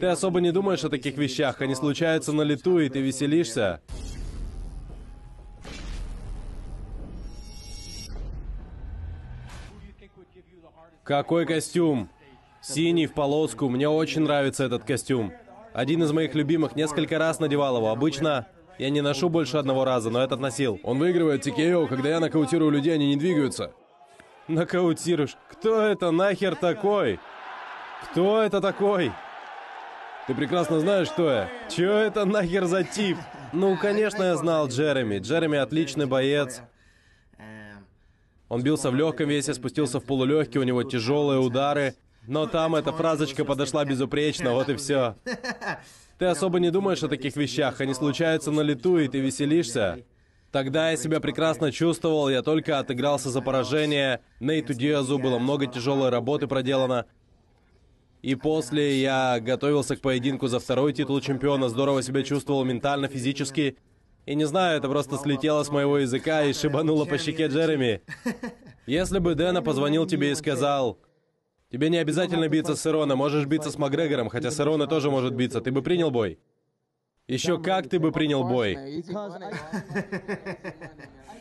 Ты особо не думаешь о таких вещах, они случаются на лету, и ты веселишься. Какой костюм? Синий в полоску. Мне очень нравится этот костюм. Один из моих любимых. Несколько раз надевал его. Обычно я не ношу больше одного раза, но этот носил. Он выигрывает TKO, когда я нокаутирую людей, они не двигаются. Нокаутируешь? Кто это нахер такой? Кто это такой? Ты прекрасно знаешь, кто я. Чё это нахер за тип? Ну, конечно, я знал Джереми. Джереми отличный боец. Он бился в легком весе, спустился в полулегкий, у него тяжелые удары. Но там эта фразочка подошла безупречно, вот и все. Ты особо не думаешь о таких вещах, они случаются на лету, и ты веселишься. Тогда я себя прекрасно чувствовал, я только отыгрался за поражение. Нейту Диазу было много тяжелой работы проделано. И после я готовился к поединку за второй титул чемпиона, здорово себя чувствовал ментально, физически. И не знаю, это просто слетело с моего языка и шибануло по щеке Джереми. Если бы Дэна позвонил тебе и сказал, тебе не обязательно биться с Ирона, можешь биться с Макгрегором, хотя с Ирона тоже может биться, ты бы принял бой? Еще как ты бы принял бой?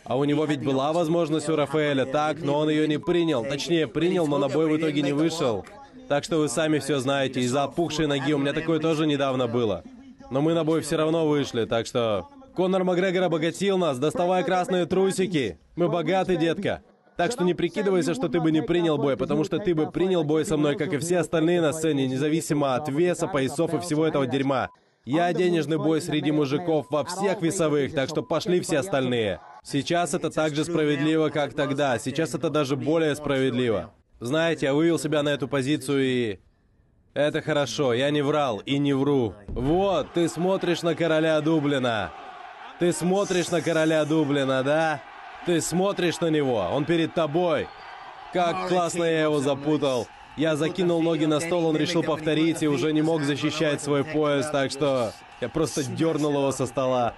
А у него ведь была возможность у Рафаэля, так, но он ее не принял. Точнее, принял, но на бой в итоге не вышел. Так что вы сами все знаете, из-за опухшей ноги у меня такое тоже недавно было. Но мы на бой все равно вышли, так что... Конор Макгрегор обогатил нас, доставая красные трусики. Мы богаты, детка. Так что не прикидывайся, что ты бы не принял бой, потому что ты бы принял бой со мной, как и все остальные на сцене, независимо от веса, поясов и всего этого дерьма. Я денежный бой среди мужиков во всех весовых, так что пошли все остальные. Сейчас это так же справедливо, как тогда. Сейчас это даже более справедливо. Знаете, я вывел себя на эту позицию и... Это хорошо, я не врал и не вру. Вот, ты смотришь на короля Дублина. Ты смотришь на короля Дублина, да? Ты смотришь на него, он перед тобой. Как классно я его запутал. Я закинул ноги на стол, он решил повторить и уже не мог защищать свой пояс, так что я просто дернул его со стола.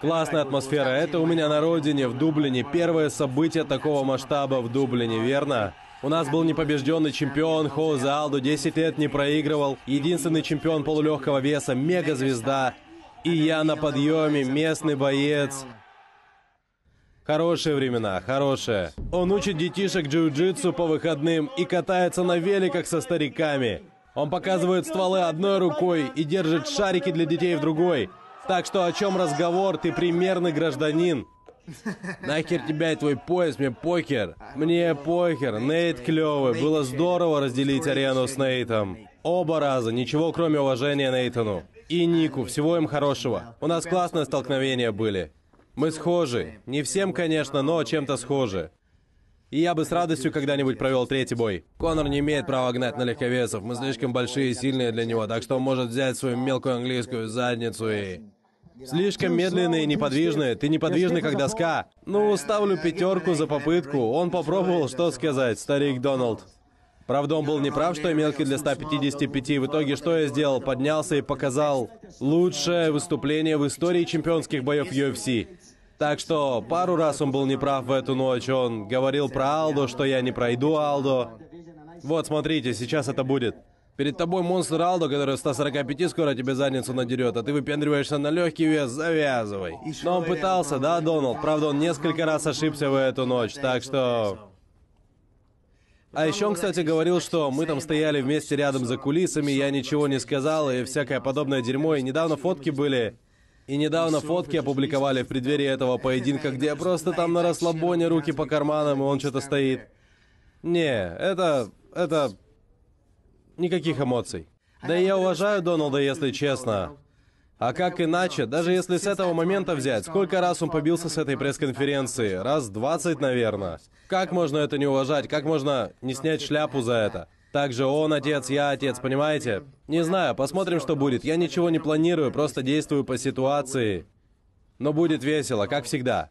Классная атмосфера. Это у меня на родине, в Дублине. Первое событие такого масштаба в Дублине, верно? У нас был непобежденный чемпион Хоузе Алдо, 10 лет не проигрывал. Единственный чемпион полулегкого веса, мегазвезда. И я на подъеме, местный боец. Хорошие времена, хорошие. Он учит детишек джиу-джитсу по выходным и катается на великах со стариками. Он показывает стволы одной рукой и держит шарики для детей в другой. Так что о чем разговор, ты примерный гражданин. Нахер тебя и твой пояс, мне покер. Мне покер. Нейт клевый. Было здорово разделить арену с Нейтом. Оба раза, ничего кроме уважения Нейтану. И Нику, всего им хорошего. У нас классные столкновения были. Мы схожи. Не всем, конечно, но чем-то схожи. И я бы с радостью когда-нибудь провел третий бой. Конор не имеет права гнать на легковесов. Мы слишком большие и сильные для него, так что он может взять свою мелкую английскую задницу и... Слишком медленные и неподвижные. Ты неподвижный, как доска. Ну, ставлю пятерку за попытку. Он попробовал, что сказать, старик Дональд. Правда, он был неправ, что я мелкий для 155. В итоге, что я сделал? Поднялся и показал лучшее выступление в истории чемпионских боев UFC. Так что пару раз он был неправ в эту ночь. Он говорил про Алдо, что я не пройду Алдо. Вот, смотрите, сейчас это будет. Перед тобой монстр Алдо, который 145 скоро тебе задницу надерет, а ты выпендриваешься на легкий вес, завязывай. Но он пытался, да, Доналд? Правда, он несколько раз ошибся в эту ночь, так что... А еще он, кстати, говорил, что мы там стояли вместе рядом за кулисами, я ничего не сказал, и всякое подобное дерьмо, и недавно фотки были... И недавно фотки опубликовали в преддверии этого поединка, где просто там на расслабоне руки по карманам, и он что-то стоит. Не, это... это... Никаких эмоций. Да и я уважаю Доналда, если честно. А как иначе, даже если с этого момента взять, сколько раз он побился с этой пресс-конференции? Раз двадцать, наверное. Как можно это не уважать? Как можно не снять шляпу за это? Также он отец, я отец, понимаете? Не знаю, посмотрим, что будет. Я ничего не планирую, просто действую по ситуации. Но будет весело, как всегда.